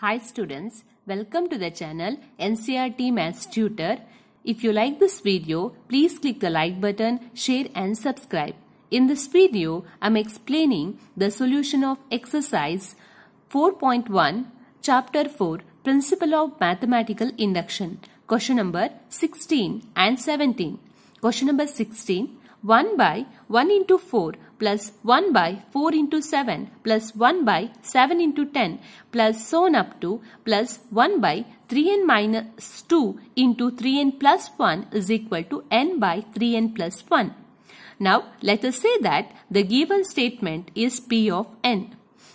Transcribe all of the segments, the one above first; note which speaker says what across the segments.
Speaker 1: Hi students, welcome to the channel NCERT Maths Tutor. If you like this video, please click the like button, share and subscribe. In this video, I'm explaining the solution of exercise 4.1, chapter 4, Principle of Mathematical Induction. Question number 16 and 17. Question number 16. 1 by 1 into 4 plus 1 by 4 into 7 plus 1 by 7 into 10 plus so on up to plus 1 by 3n minus 2 into 3n plus 1 is equal to n by 3n plus 1. Now let us say that the given statement is p of n.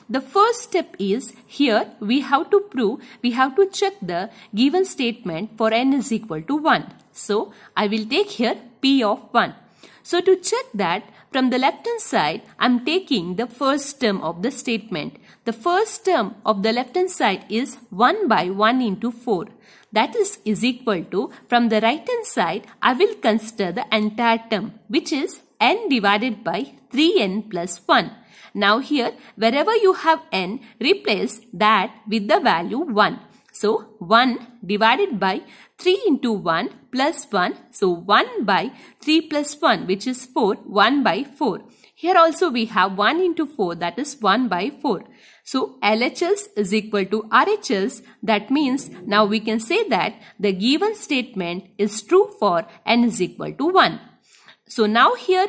Speaker 1: The first step is here we have to prove, we have to check the given statement for n is equal to 1. So I will take here p of 1. So to check that from the left hand side I am taking the first term of the statement. The first term of the left hand side is 1 by 1 into 4. That is is equal to from the right hand side I will consider the entire term which is n divided by 3n plus 1. Now here wherever you have n replace that with the value 1. So 1 divided by 3 into 1 plus 1. So 1 by 3 plus 1 which is 4. 1 by 4. Here also we have 1 into 4 that is 1 by 4. So LHS is equal to RHS that means now we can say that the given statement is true for n is equal to 1. So now here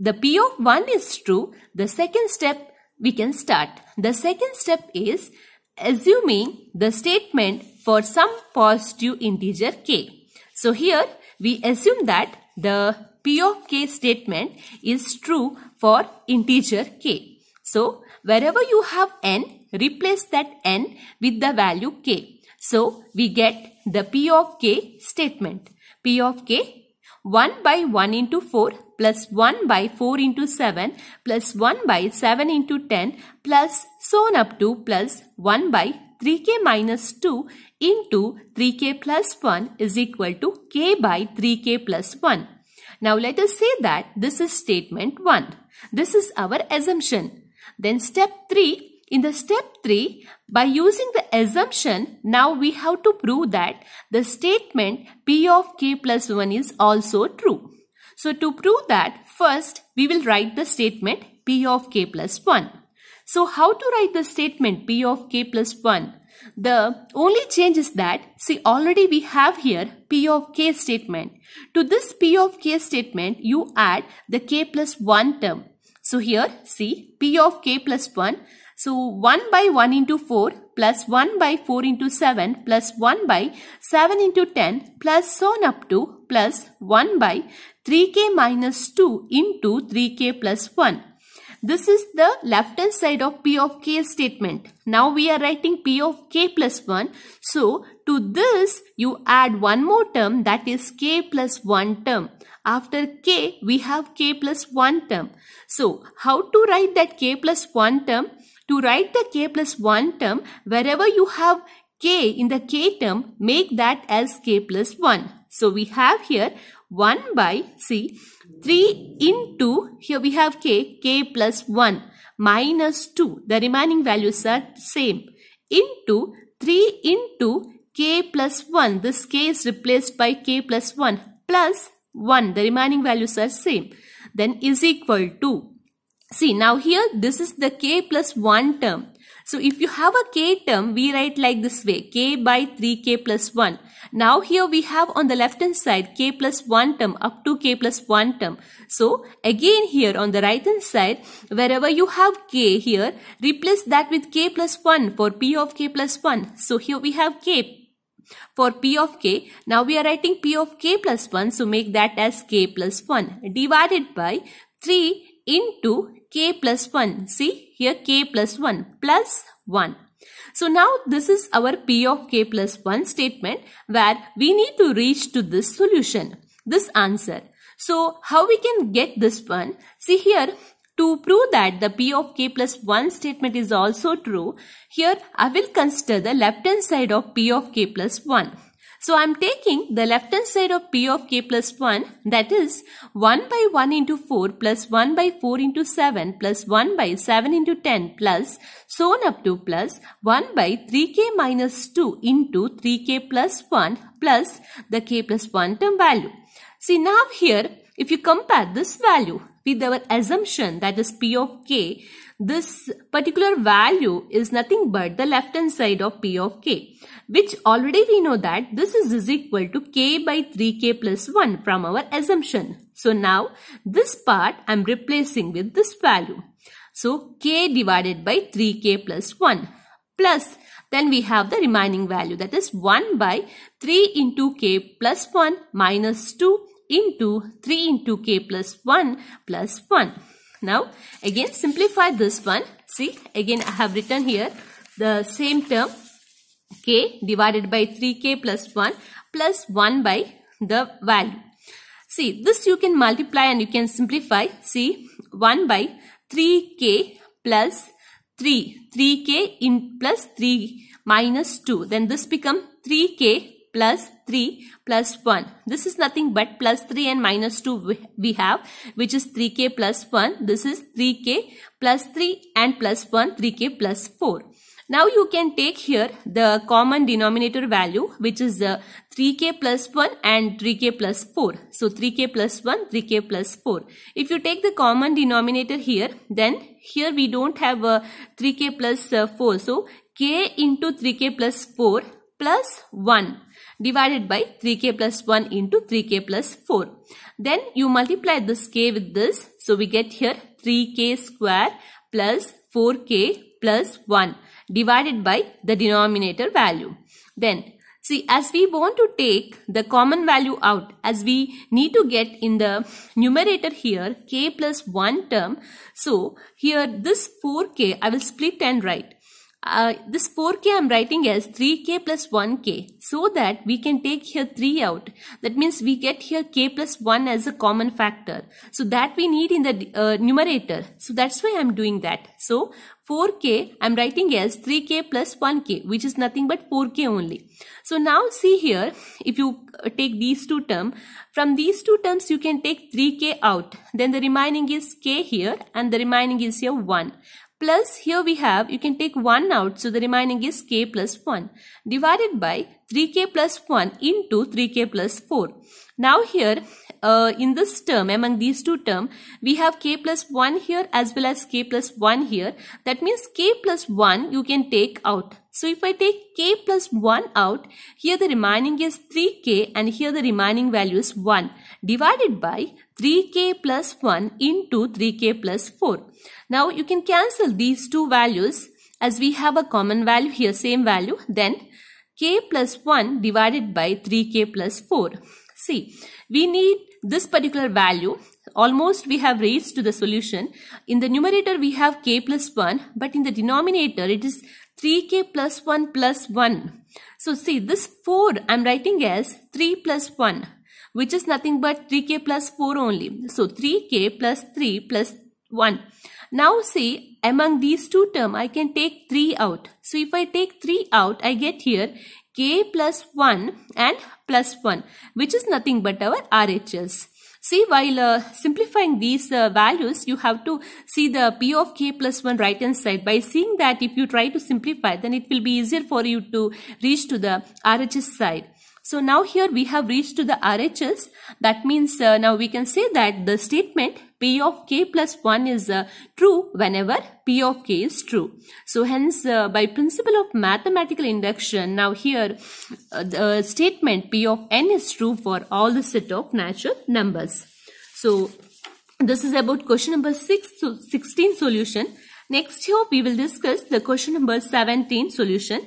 Speaker 1: the P of 1 is true. The second step we can start. The second step is assuming the statement for some positive integer k. So here we assume that the P of k statement is true for integer k. So wherever you have n, replace that n with the value k. So we get the P of k statement. P of k 1 by 1 into 4 plus 1 by 4 into 7 plus 1 by 7 into 10 plus so on up to plus 1 by 3k minus 2 into 3k plus 1 is equal to k by 3k plus 1. Now let us say that this is statement 1. This is our assumption. Then step 3 in the step 3, by using the assumption, now we have to prove that the statement P of k plus 1 is also true. So to prove that, first we will write the statement P of k plus 1. So how to write the statement P of k plus 1? The only change is that, see already we have here P of k statement. To this P of k statement, you add the k plus 1 term. So here, see P of k plus 1 so 1 by 1 into 4 plus 1 by 4 into 7 plus 1 by 7 into 10 plus so on up to plus 1 by 3k minus 2 into 3k plus 1. This is the left hand side of P of k statement. Now we are writing P of k plus 1. So to this you add one more term that is k plus 1 term. After k we have k plus 1 term. So how to write that k plus 1 term? To write the k plus 1 term, wherever you have k in the k term, make that as k plus 1. So we have here 1 by, see, 3 into, here we have k, k plus 1 minus 2. The remaining values are same. Into 3 into k plus 1. This k is replaced by k plus 1 plus 1. The remaining values are same. Then is equal to See now here this is the k plus 1 term. So if you have a k term we write like this way k by 3k plus 1. Now here we have on the left hand side k plus 1 term up to k plus 1 term. So again here on the right hand side wherever you have k here replace that with k plus 1 for p of k plus 1. So here we have k for p of k. Now we are writing p of k plus 1 so make that as k plus 1 divided by 3 into k plus 1. See here k plus 1 plus 1. So now this is our p of k plus 1 statement where we need to reach to this solution, this answer. So how we can get this one? See here to prove that the p of k plus 1 statement is also true, here I will consider the left hand side of p of k plus 1. So I'm taking the left hand side of p of k plus 1 that is 1 by 1 into 4 plus 1 by 4 into 7 plus 1 by 7 into 10 plus so on up to plus 1 by 3k minus 2 into 3k plus 1 plus the k plus 1 term value. See now here if you compare this value with our assumption that is p of k this particular value is nothing but the left hand side of p of k which already we know that this is, is equal to k by 3k plus 1 from our assumption. So now this part I am replacing with this value. So k divided by 3k plus 1 plus then we have the remaining value that is 1 by 3 into k plus 1 minus 2 into 3 into k plus 1 plus 1. Now again simplify this one. See again I have written here the same term k divided by 3k plus 1 plus 1 by the value. See this you can multiply and you can simplify. See 1 by 3k plus 3 3k in plus 3 minus 2 then this become 3k plus 3 plus 1. This is nothing but plus 3 and minus 2 we have which is 3k plus 1. This is 3k plus 3 and plus 1 3k plus 4. Now you can take here the common denominator value which is uh, 3k plus 1 and 3k plus 4. So 3k plus 1, 3k plus 4. If you take the common denominator here then here we don't have uh, 3k plus, uh, 4. So k into 3k plus 4 plus 1 divided by 3k plus 1 into 3k plus 4. Then you multiply this k with this. So we get here 3k square plus 4k plus 1 divided by the denominator value. Then see as we want to take the common value out as we need to get in the numerator here k plus 1 term. So here this 4k I will split and write. Uh, this 4k I'm writing as 3k plus 1k so that we can take here 3 out. That means we get here k plus 1 as a common factor. So that we need in the uh, numerator. So that's why I'm doing that. So 4k I'm writing as 3k plus 1k which is nothing but 4k only. So now see here if you uh, take these two terms from these two terms you can take 3k out then the remaining is k here and the remaining is here 1 plus here we have you can take 1 out so the remaining is k plus 1 divided by 3k plus 1 into 3k plus 4. Now here uh, in this term among these two terms, we have k plus 1 here as well as k plus 1 here that means k plus 1 you can take out. So if I take k plus 1 out here the remaining is 3k and here the remaining value is 1 divided by 3k plus 1 into 3k plus 4. Now you can cancel these two values as we have a common value here same value then k plus 1 divided by 3k plus 4. See we need this particular value almost we have reached to the solution. In the numerator we have k plus 1 but in the denominator it is 3k plus 1 plus 1. So see this 4 I am writing as 3 plus 1 which is nothing but 3k plus 4 only. So 3k plus 3 plus 1. Now see among these two terms I can take 3 out. So if I take 3 out I get here k plus 1 and plus 1 which is nothing but our RHS. See while uh, simplifying these uh, values you have to see the p of k plus 1 right hand side. By seeing that if you try to simplify then it will be easier for you to reach to the RHS side. So now here we have reached to the RHS. That means uh, now we can say that the statement P of k plus 1 is uh, true whenever P of k is true. So hence uh, by principle of mathematical induction now here uh, the statement P of n is true for all the set of natural numbers. So this is about question number 6 so 16 solution. Next here we will discuss the question number 17 solution.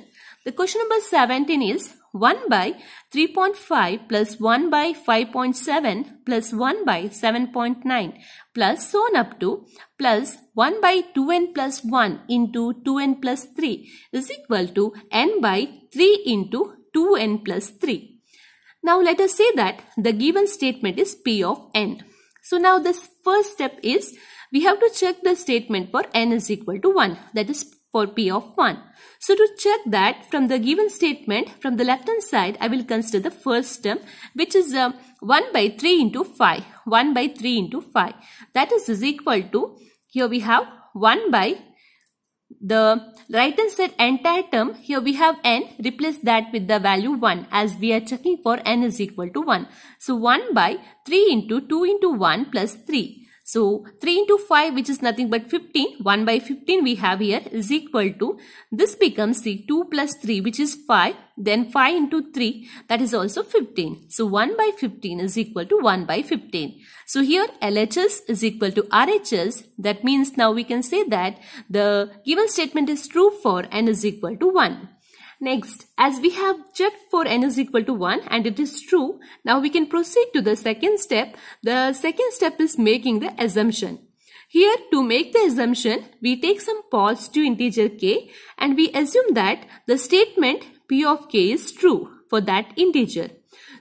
Speaker 1: The question number 17 is 1 by 3.5 plus 1 by 5.7 plus 1 by 7.9 plus so on up to plus 1 by 2n plus 1 into 2n plus 3 is equal to n by 3 into 2n plus 3. Now let us say that the given statement is p of n. So now the first step is we have to check the statement for n is equal to 1 that is for p of 1. So to check that from the given statement from the left hand side I will consider the first term which is uh, 1 by 3 into 5. 1 by 3 into 5 that is, is equal to here we have 1 by the right hand side entire term. Here we have n. Replace that with the value 1 as we are checking for n is equal to 1 so 1 by 3 into 2 into 1 plus 3 so 3 into 5 which is nothing but 15. 1 by 15 we have here is equal to this becomes the 2 plus 3 which is 5 then 5 into 3 that is also 15. So 1 by 15 is equal to 1 by 15. So here LHS is equal to RHS that means now we can say that the given statement is true for n is equal to 1. Next, as we have checked for n is equal to 1 and it is true, now we can proceed to the second step. The second step is making the assumption. Here to make the assumption, we take some positive integer k and we assume that the statement p of k is true for that integer.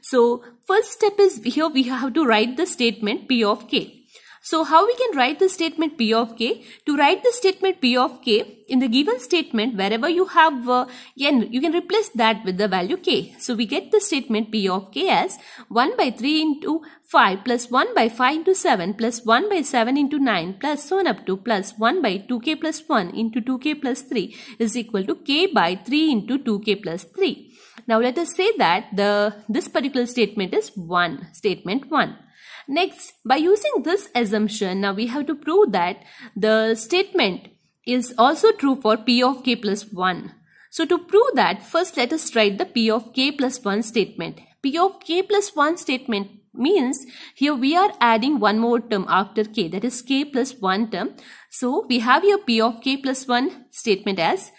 Speaker 1: So first step is here we have to write the statement p of k. So how we can write the statement P of k? To write the statement P of k, in the given statement, wherever you have uh, n, you can replace that with the value k. So we get the statement P of k as 1 by 3 into 5 plus 1 by 5 into 7 plus 1 by 7 into 9 plus so on up to plus 1 by 2k plus 1 into 2k plus 3 is equal to k by 3 into 2k plus 3. Now let us say that the this particular statement is 1, statement 1. Next, by using this assumption, now we have to prove that the statement is also true for p of k plus 1. So to prove that, first let us write the p of k plus 1 statement. p of k plus 1 statement means here we are adding one more term after k that is k plus 1 term. So we have here p of k plus 1 statement as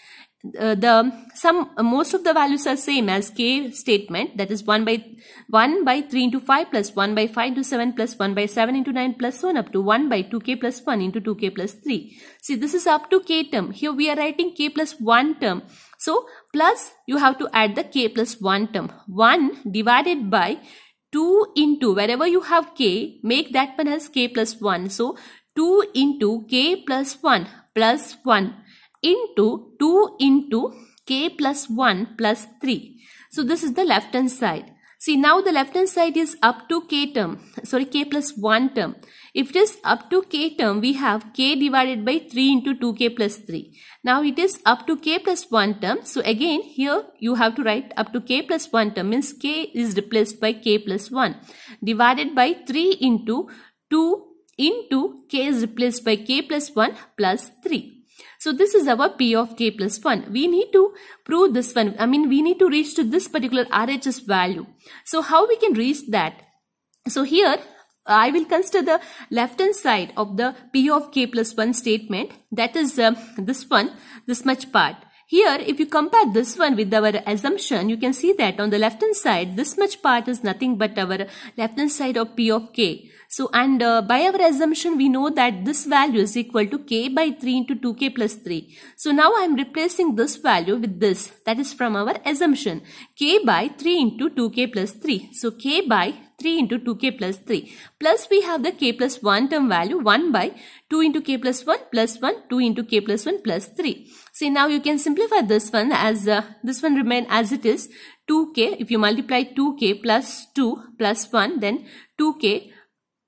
Speaker 1: uh, the some uh, most of the values are same as k statement that is 1 by 1 by 3 into 5 plus 1 by 5 into 7 plus 1 by 7 into 9 plus 1 up to 1 by 2k plus 1 into 2k plus 3 see this is up to k term. Here we are writing k plus 1 term. So plus you have to add the k plus 1 term. 1 divided by 2 into wherever you have k make that one as k plus 1 so 2 into k plus 1 plus 1 into 2 into k plus 1 plus 3. So this is the left hand side. See now the left hand side is up to k term, sorry k plus 1 term. If it is up to k term, we have k divided by 3 into 2k plus 3. Now it is up to k plus 1 term. So again here you have to write up to k plus 1 term means k is replaced by k plus 1 divided by 3 into 2 into k is replaced by k plus 1 plus 3. So this is our P of k plus 1. We need to prove this one. I mean, we need to reach to this particular RHS value. So how we can reach that? So here, I will consider the left hand side of the P of k plus 1 statement. That is uh, this one, this much part. Here, if you compare this one with our assumption, you can see that on the left hand side, this much part is nothing but our left hand side of P of k. So, and uh, by our assumption, we know that this value is equal to k by 3 into 2k plus 3. So, now I am replacing this value with this. That is from our assumption. k by 3 into 2k plus 3. So, k by 3 into 2k plus 3. Plus we have the k plus 1 term value 1 by 2 into k plus 1 plus 1 2 into k plus 1 plus 3. See now you can simplify this one as uh, this one remain as it is 2k if you multiply 2k plus 2 plus 1 then 2k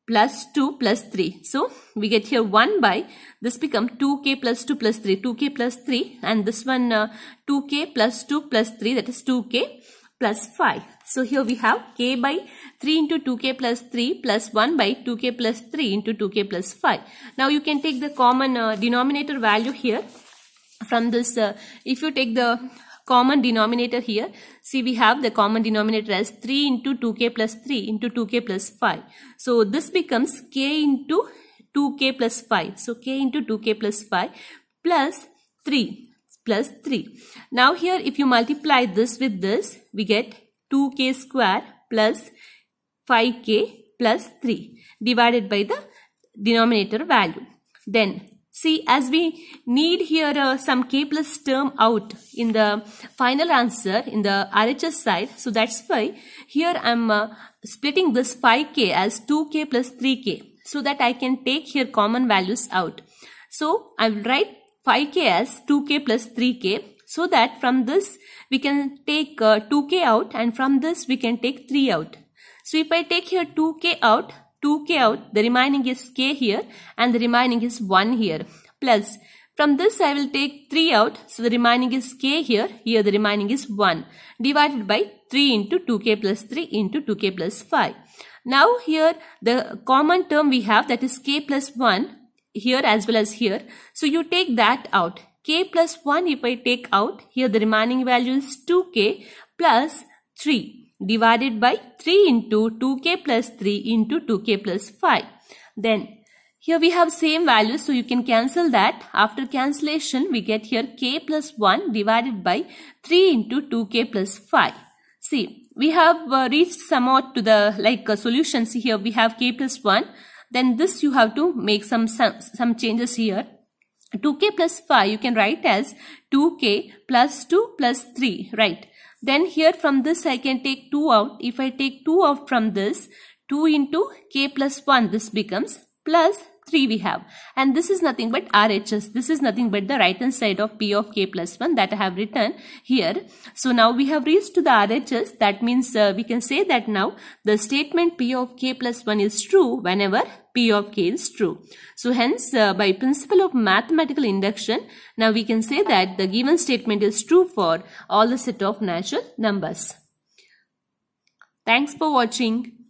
Speaker 1: plus 2 plus 3. So we get here 1 by this become 2k plus 2 plus 3 2k plus 3 and this one uh, 2k plus 2 plus 3 that is 2k plus 5. So here we have k by 3 into 2k plus 3 plus 1 by 2k plus 3 into 2k plus 5. Now you can take the common uh, denominator value here from this. Uh, if you take the common denominator here. See, we have the common denominator as 3 into 2k plus 3 into 2k plus 5. So, this becomes k into 2k plus 5. So, k into 2k plus 5 plus 3 plus 3. Now, here if you multiply this with this, we get 2k square plus 5k plus 3 divided by the denominator value. Then See, as we need here uh, some k plus term out in the final answer in the RHS side. So that's why here I'm uh, splitting this 5k as 2k plus 3k so that I can take here common values out. So I will write 5k as 2k plus 3k so that from this we can take uh, 2k out and from this we can take 3 out. So if I take here 2k out, 2k out, the remaining is k here and the remaining is 1 here plus from this I will take 3 out. So the remaining is k here. Here the remaining is 1 divided by 3 into 2k plus 3 into 2k plus 5. Now here the common term we have that is k plus 1 here as well as here. So you take that out. k plus 1 if I take out here the remaining value is 2k plus 3 divided by 3 into 2k plus 3 into 2k plus 5. Then here we have same values so you can cancel that. After cancellation we get here k plus 1 divided by 3 into 2k plus 5. See we have uh, reached somewhat to the like uh, solutions here we have k plus 1 then this you have to make some some, some changes here 2k plus 5 you can write as 2k plus 2 plus 3 right then here from this I can take 2 out. If I take 2 out from this 2 into k plus 1 this becomes plus 3 we have. And this is nothing but RHS this is nothing but the right hand side of P of k plus 1 that I have written here. So now we have reached to the RHS that means uh, we can say that now the statement P of k plus 1 is true whenever P of k is true. So hence uh, by principle of mathematical induction now we can say that the given statement is true for all the set of natural numbers. Thanks for watching